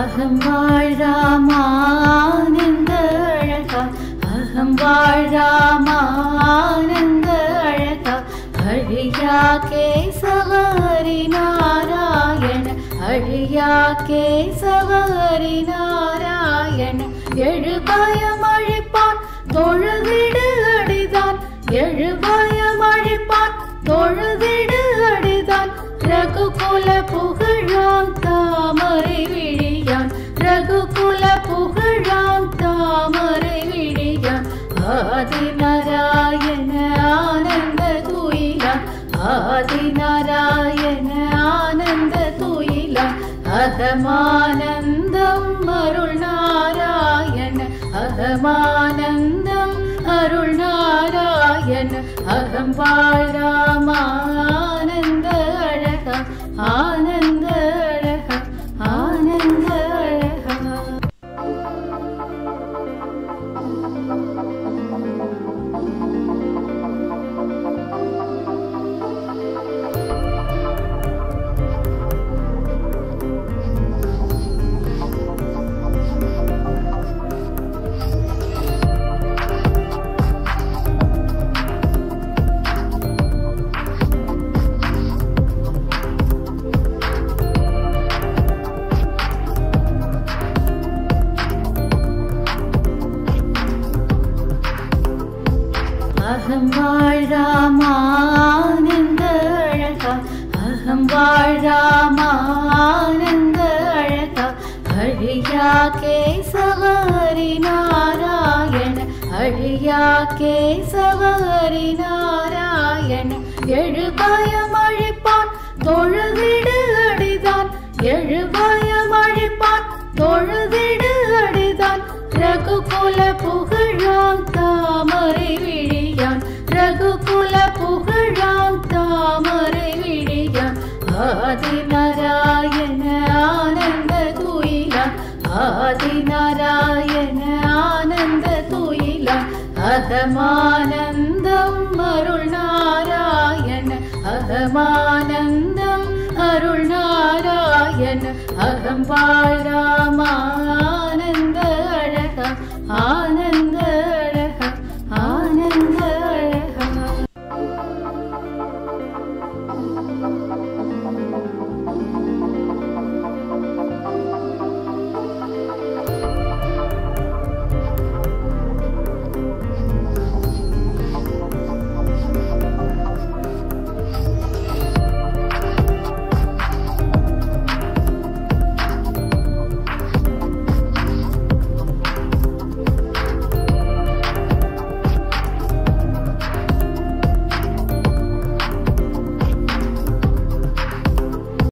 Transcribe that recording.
அகம் வாழ்ராமானந்த அழகா அகம் வாழ்ராமானந்த அழகா அழியா கேசவரி நாராயண அழியா கேசவரி நாராயண. எழு பயம் அழிப்பான் தொழுதிடு அடிதான். எழு பயம் அழிப்பான் தொழுதிடு அடிதான். ரகுகுல புகழாம் தாமரை ஆதிநாராயண ஆனந்த துயிலான் ஆதிநாராயண ஆனந்த துயிலான் அகமானந்தம் அருள் நாராயண அகமானந்தம் அருள் நாராயண அகம் பாழாம் அகம் வாழ்ராமானந்த அழகா அகம் வாழ்ராமானந்த அழகா அழியா கேசவரி நாராயண அழியா கேசவரி நாராயண. எழு பயம் அழிப்பான் தொழுதிடு அடிதான். எழு பயம் அழிப்பான் தொழுதிடு அடிதான். ரகுகுல புகழ் புகழாம் தாமரை விழியாம். ஆதி நாராயண ஆனந்த துயிலாம். ஆதி நாராயண ஆனந்த துயிலான் அகமானந்தம் அருள் நாராயண. அகமானந்தம் அருள் நாராயண. அகம் பாழா